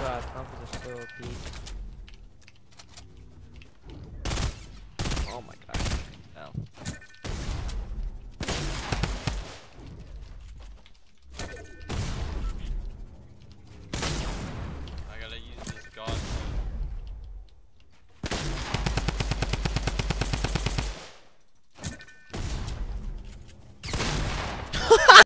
God, pumpers are so OP. Oh my god. Ow. God.